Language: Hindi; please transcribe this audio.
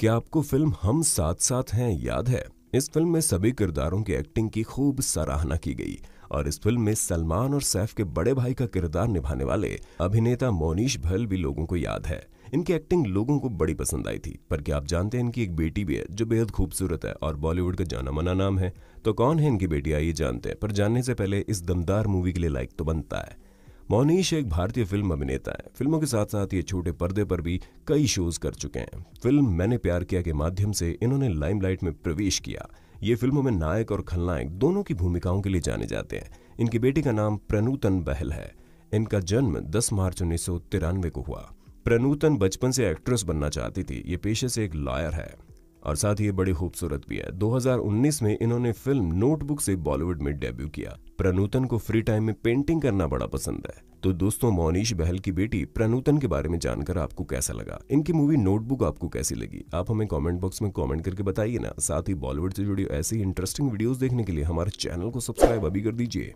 क्या आपको फ़िल्म हम साथ साथ हैं याद है? इस फ़िल्म में सभी किरदारों की एक्टिंग की खूब सराहना की गई और इस फ़िल्म में सलमान और सैफ के बड़े भाई का किरदार निभाने वाले अभिनेता मोनीश भल भी लोगों को याद है। इनकी एक्टिंग लोगों को बड़ी पसंद आई थी, पर क्या आप जानते हैं इनकी एक बेटी भी है, जो बेहद खूबसूरत है और बॉलीवुड का जाना माना नाम है? तो कौन है इनकी बेटी? आइए जानते हैं, पर जानने से पहले इस दमदार मूवी के लिए लाइक तो बनता है। मोनीश एक भारतीय फ़िल्म अभिनेता है। फ़िल्मों के साथ साथ ये छोटे पर्दे पर भी कई शोज़ कर चुके हैं। फ़िल्म मैंने प्यार किया के माध्यम से इन्होंने लाइमलाइट में प्रवेश किया। ये फ़िल्मों में नायक और खलनायक दोनों की भूमिकाओं के लिए जाने जाते हैं। इनकी बेटी का नाम प्रनूतन बहल है। इनका जन्म 10 मार्च उन्नीस सौ तिरानवे को हुआ। प्रनूतन बचपन से एक्ट्रेस बनना चाहती थी। ये पेशे से एक लॉयर है। और साथ ही ये बड़ी खूबसूरत भी है। 2019 में इन्होंने फ़िल्म नोटबुक से बॉलीवुड में डेब्यू किया। प्रनूतन को फ्री टाइम में पेंटिंग करना बड़ा पसंद है। तो दोस्तों मोनीश बहल की बेटी प्रनूतन के बारे में जानकर आपको कैसा लगा? इनकी मूवी नोटबुक आपको कैसी लगी? आप हमें कमेंट बॉक्स में कमेंट करके बताइए ना। साथ ही बॉलीवुड से जुड़ी ऐसी इंटरेस्टिंग वीडियोस देखने के लिए हमारे चैनल को सब्सक्राइब अभी कर दीजिए।